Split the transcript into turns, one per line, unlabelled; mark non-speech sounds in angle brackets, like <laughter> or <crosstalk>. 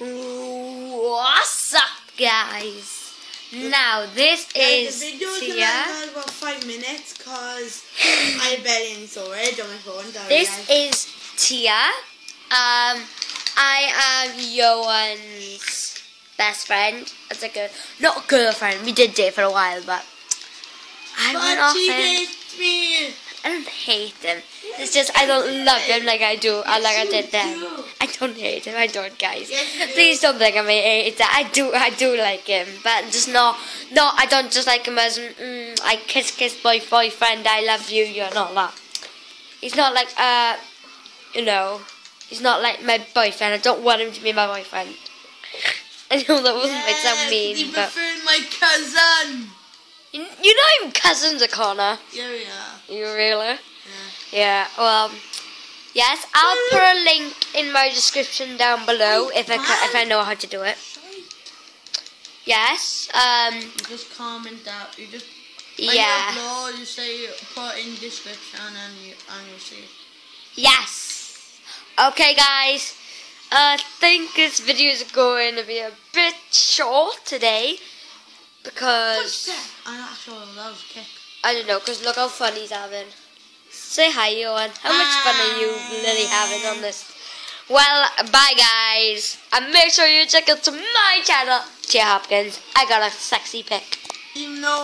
What's up, guys? Now this is
the
Tia.
gonna about five minutes because I barely on my phone. Sorry,
This
guys.
is Tia. Um, I am Ioan's best friend. It's a good, not a girlfriend. We did date for a while, but I'm
But
not
she hates me.
I hate them. It's just I don't love them like I do. I like I did them. I don't hate him. I don't, guys.
Yes, you do.
Please don't think I'm a hater. I do. I do like him, but just not. No, I don't just like him as mm, I kiss kiss my boyfriend. I love you. You're not that. He's not like uh, you know, he's not like my boyfriend. I don't want him to be my boyfriend. <laughs> I know that wasn't make sound
Yes,
mean, but
my cousin.
You, know I'm cousins of Connor.
Yeah, yeah.
You really?
yeah.
Yeah, well, yes, I'll put a link in my description down below if I ca- if I know how to do it. Yes, um,
You just comment that. You just
yeah,
you upload, you say put in description and you and you'll see.
yes. Okay, guys, I think this video is going to be a bit short today because
I'm not sure a kick.
I don't know. Cause look how fun he's having. Say hi, Ioan. How much fun are you ah. really having on this? Well, bye guys, and make sure you check out to my channel, Tia Hopkins. I got a sexy pic.
You know.